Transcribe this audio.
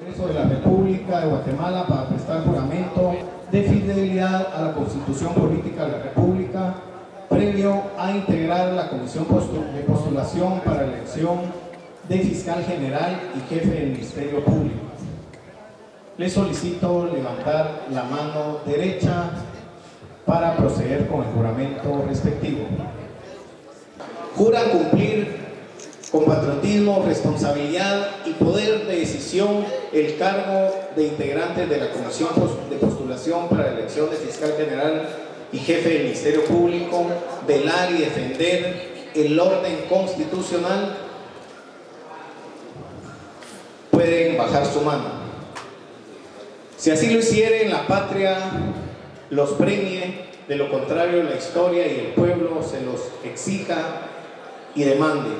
Congreso de la República de Guatemala para prestar juramento de fidelidad a la Constitución Política de la República, previo a integrar la Comisión de Postulación para la elección de Fiscal General y Jefe del Ministerio Público. Le solicito levantar la mano derecha para proceder con el juramento respectivo. Jura cumplir con patriotismo, responsabilidad y poder de decisión el cargo de integrantes de la Comisión de Postulación para la elección de Fiscal General y Jefe del Ministerio Público, velar y defender el orden constitucional, pueden bajar su mano. Si así lo hicieren, la patria los premie, de lo contrario la historia y el pueblo se los exija y demande.